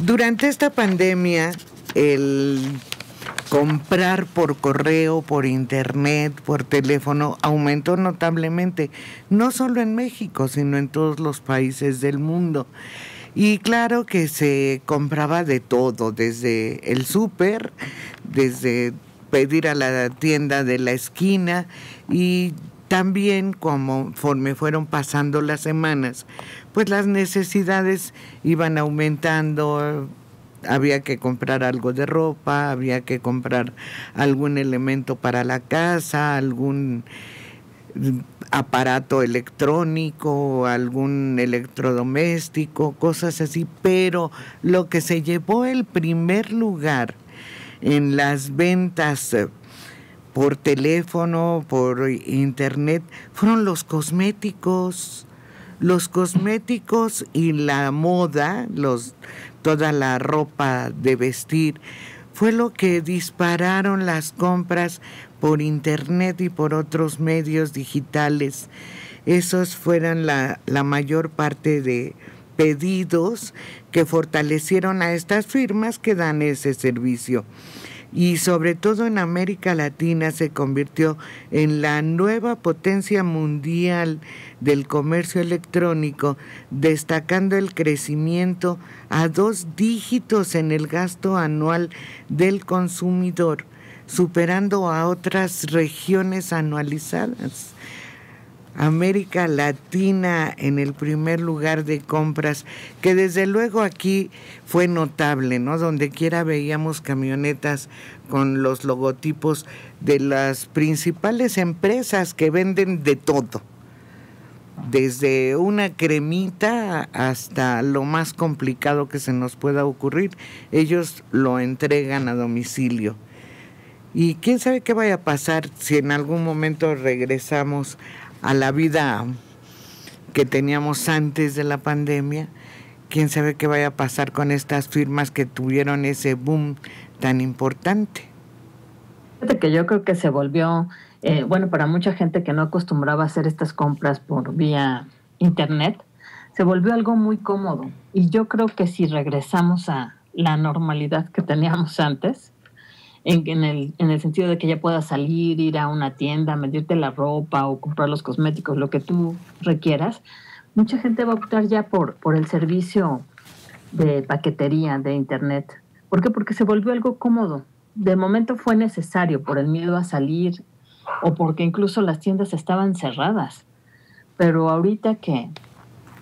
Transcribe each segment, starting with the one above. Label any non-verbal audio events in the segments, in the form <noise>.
Durante esta pandemia, el comprar por correo, por internet, por teléfono aumentó notablemente, no solo en México, sino en todos los países del mundo. Y claro que se compraba de todo, desde el súper, desde pedir a la tienda de la esquina y también conforme fueron pasando las semanas, pues las necesidades iban aumentando, había que comprar algo de ropa, había que comprar algún elemento para la casa, algún aparato electrónico, algún electrodoméstico, cosas así, pero lo que se llevó el primer lugar en las ventas por teléfono, por internet, fueron los cosméticos. Los cosméticos y la moda, toda la ropa de vestir, fue lo que dispararon las compras por internet y por otros medios digitales. Esos fueron la mayor parte de pedidos que fortalecieron a estas firmas que dan ese servicio y sobre todo en América Latina se convirtió en la nueva potencia mundial del comercio electrónico, destacando el crecimiento a dos dígitos en el gasto anual del consumidor, superando a otras regiones anualizadas. América Latina en el primer lugar de compras, que desde luego aquí fue notable, ¿no? Donde quiera veíamos camionetas con los logotipos de las principales empresas que venden de todo, desde una cremita hasta lo más complicado que se nos pueda ocurrir, ellos lo entregan a domicilio. Y quién sabe qué vaya a pasar si en algún momento regresamos a la vida que teníamos antes de la pandemia. Quién sabe qué vaya a pasar con estas firmas que tuvieron ese boom tan importante. Fíjate que yo creo que se volvió, eh, bueno, para mucha gente que no acostumbraba a hacer estas compras por vía internet, se volvió algo muy cómodo. Y yo creo que si regresamos a la normalidad que teníamos antes, en, el, en el sentido de que ya puedas salir, ir a una tienda, medirte la ropa o comprar los cosméticos, lo que tú requieras, mucha gente va a optar ya por, por el servicio de paquetería de Internet. ¿Por qué? Porque se volvió algo cómodo. De momento fue necesario por el miedo a salir o porque incluso las tiendas estaban cerradas. Pero ahorita que,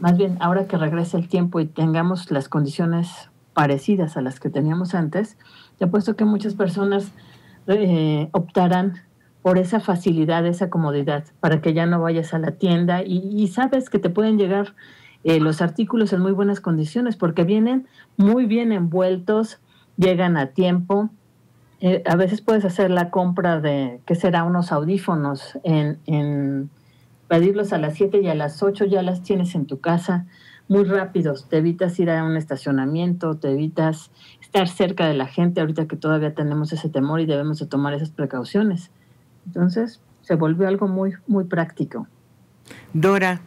más bien ahora que regrese el tiempo y tengamos las condiciones parecidas a las que teníamos antes, te apuesto que muchas personas eh, optarán por esa facilidad, esa comodidad, para que ya no vayas a la tienda y, sabes que te pueden llegar eh, los artículos en muy buenas condiciones porque vienen muy bien envueltos, llegan a tiempo. Eh, a veces puedes hacer la compra de, ¿qué será? Unos audífonos en, en pedirlos a las 7 y a las 8 ya las tienes en tu casa muy rápidos, te evitas ir a un estacionamiento, te evitas estar cerca de la gente ahorita que todavía tenemos ese temor y debemos de tomar esas precauciones. Entonces, se volvió algo muy, muy práctico. Dora.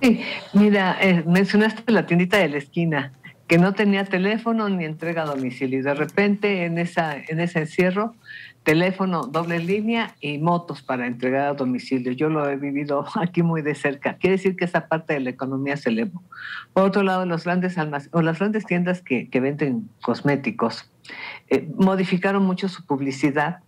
Sí, mira, eh, mencionaste la tiendita de la esquina, que no tenía teléfono ni entrega a domicilio. Y de repente en, esa, en ese encierro teléfono, doble línea y motos para entregar a domicilio. Yo lo he vivido <laughs> aquí muy de cerca. Quiere decir que esa parte de la economía se elevó. Por otro lado, los grandes o las grandes tiendas que, venden cosméticos eh, modificaron mucho su publicidad.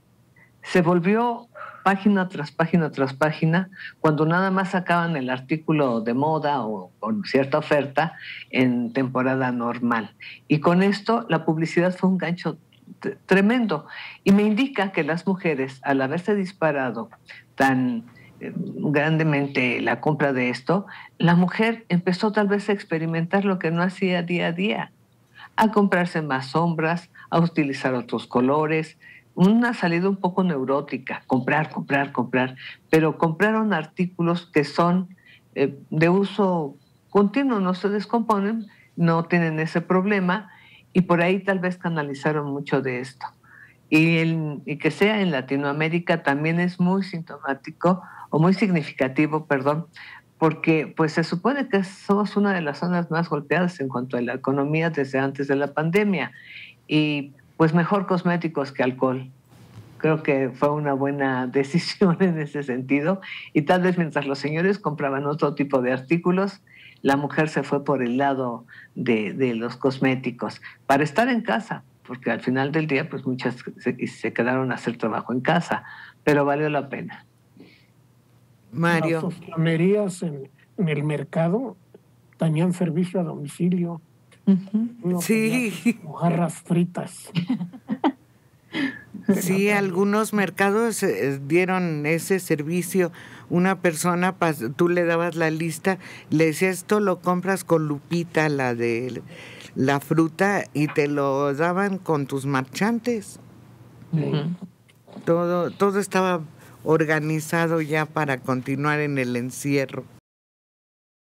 Se volvió página tras página tras página, cuando nada más sacaban el artículo de moda o con cierta oferta en temporada normal. Y con esto la publicidad fue un gancho tremendo. Y me indica que las mujeres, al haberse disparado tan eh, grandemente la compra de esto, la mujer empezó tal vez a experimentar lo que no hacía día a día, a comprarse más sombras, a utilizar otros colores, una salida un poco neurótica, comprar, comprar, comprar, pero compraron artículos que son eh, de uso continuo, no se descomponen, no tienen ese problema y por ahí tal vez canalizaron mucho de esto. Y, y que sea en Latinoamérica también es muy sintomático o muy significativo, perdón, porque pues se supone que somos una de las zonas más golpeadas en cuanto a la economía desde antes de la pandemia y pues mejor cosméticos que alcohol. Creo que fue una buena <laughs> decisión en ese sentido y tal vez mientras los señores compraban otro tipo de artículos, la mujer se fue por el lado de, de los cosméticos para estar en casa, porque al final del día pues muchas se, se quedaron a hacer trabajo en casa, pero valió la pena. Mario. Las en, en, el mercado tenían servicio a domicilio. Uh-huh. sí. Mojarras fritas. <laughs> Sí, algunos mercados eh, dieron ese servicio. Una persona, tú le dabas la lista, le decías, esto lo compras con Lupita, la de la fruta, y te lo daban con tus marchantes. Todo, todo estaba organizado ya para continuar en el encierro.